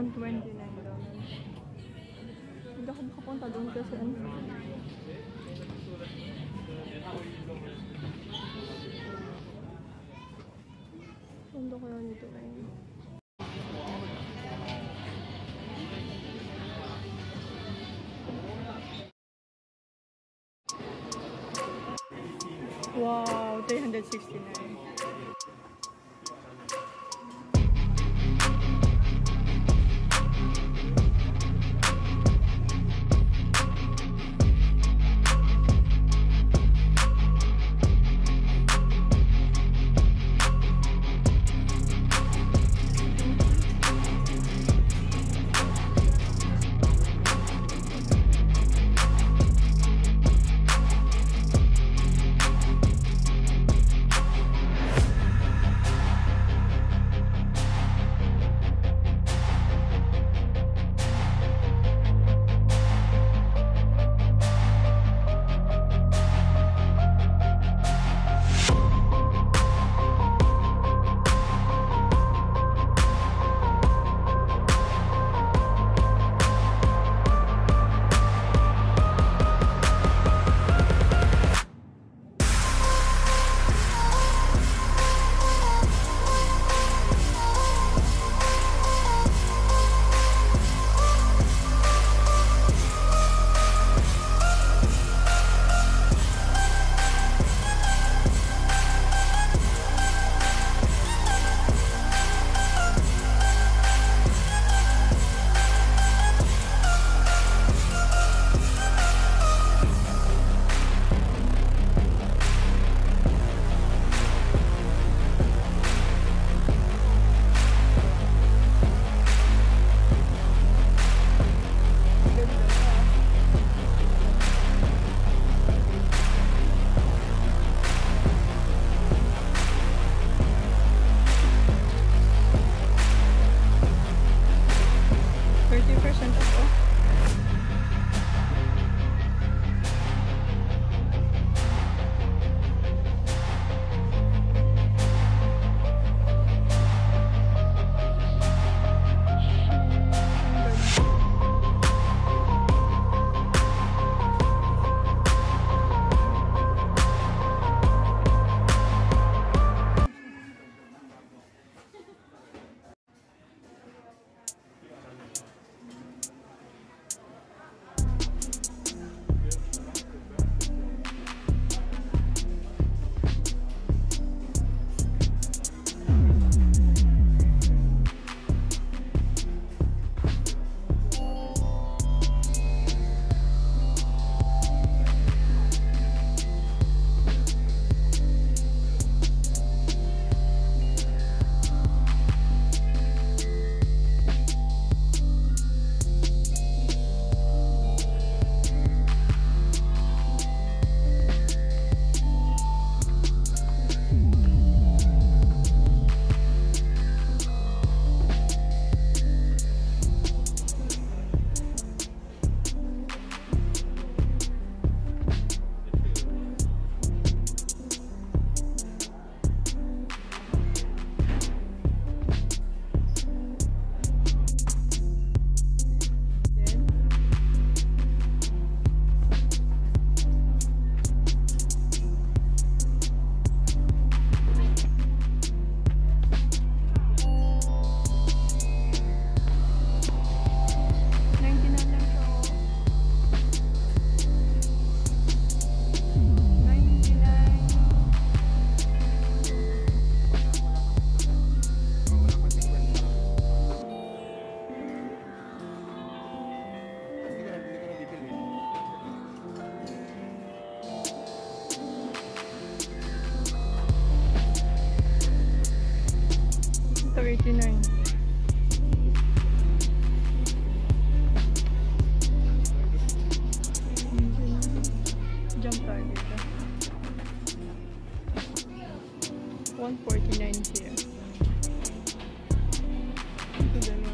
129 dollars. Hindi ako makapunta doon kasi ano. Ganda kaya nito ngayon. Wow, 369. 89. jump target. 149 here. Ito din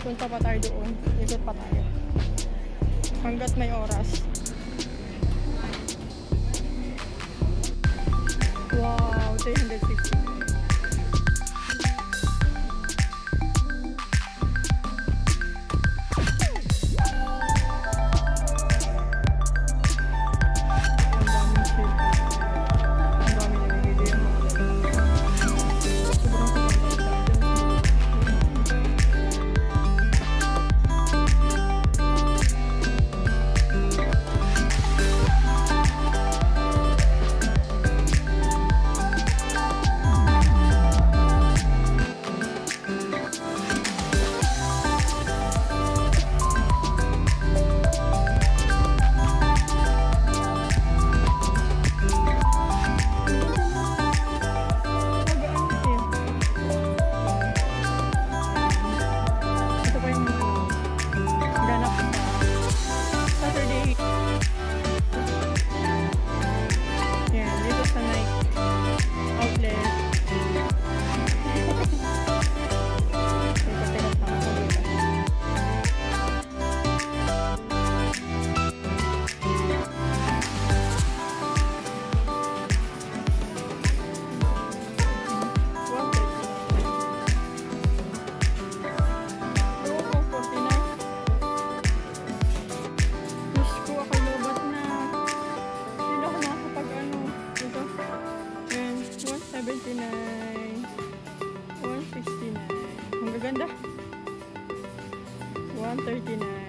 Punta pa tayo doon. Ikot pa tayo. Hanggat may oras. 와, 어떻게 힘들 수 있을까요? 79 169 Ang gaganda. 139